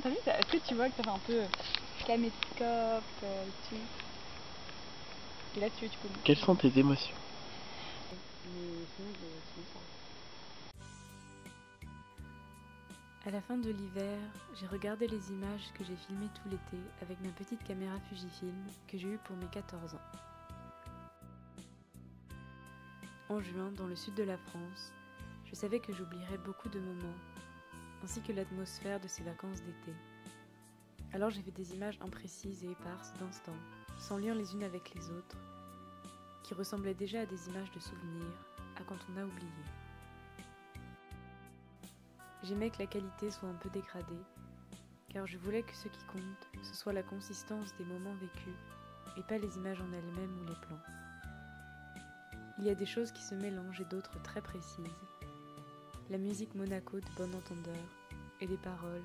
bien, t'as vu ça Est-ce que tu vois que ça fait un peu caméscope euh, et tout Et là, tu, tu peux. Quelles sont tes émotions? Mais sinon, je- sinon, ça va. À la fin de l'hiver, j'ai regardé les images que j'ai filmées tout l'été avec ma petite caméra Fujifilm que j'ai eue pour mes 14 ans. En juin, dans le sud de la France, je savais que j'oublierais beaucoup de moments, ainsi que l'atmosphère de ces vacances d'été. Alors j'ai fait des images imprécises et éparses d'instants, sans lien les unes avec les autres, qui ressemblaient déjà à des images de souvenirs, à quand on a oublié. J'aimais que la qualité soit un peu dégradée, car je voulais que ce qui compte, ce soit la consistance des moments vécus, et pas les images en elles-mêmes ou les plans. Il y a des choses qui se mélangent et d'autres très précises. La musique Monaco de Bon Entendeur, et les paroles.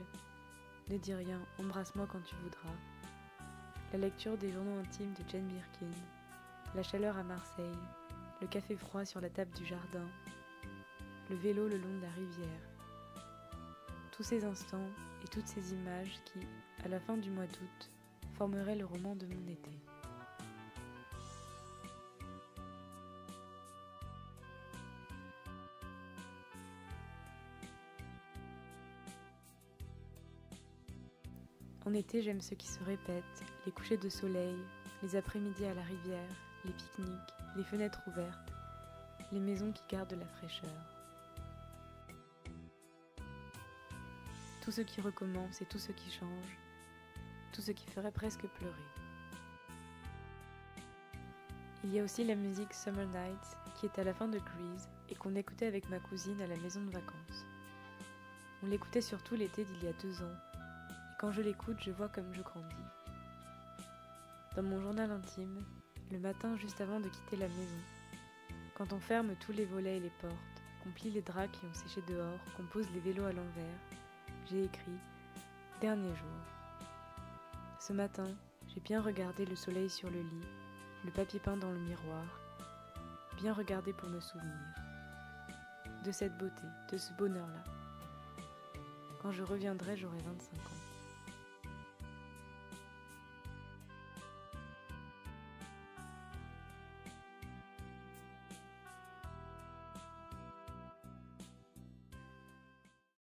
Ne dis rien, embrasse-moi quand tu voudras. La lecture des journaux intimes de Jane Birkin, la chaleur à Marseille, le café froid sur la table du jardin, le vélo le long de la rivière. Tous ces instants et toutes ces images qui, à la fin du mois d'août, formeraient le roman de mon été. En été, j'aime ce qui se répète, les couchers de soleil, les après-midi à la rivière, les pique-niques, les fenêtres ouvertes, les maisons qui gardent la fraîcheur. tout ce qui recommence et tout ce qui change, tout ce qui ferait presque pleurer. Il y a aussi la musique Summer Nights qui est à la fin de Grease et qu'on écoutait avec ma cousine à la maison de vacances. On l'écoutait surtout l'été d'il y a deux ans quand je l'écoute, je vois comme je grandis. Dans mon journal intime, le matin juste avant de quitter la maison, quand on ferme tous les volets et les portes, qu'on plie les draps qui ont séché dehors, qu'on pose les vélos à l'envers, j'ai écrit Dernier jour. Ce matin, j'ai bien regardé le soleil sur le lit, le papier peint dans le miroir, bien regardé pour me souvenir de cette beauté, de ce bonheur-là. Quand je reviendrai, j'aurai 25 ans.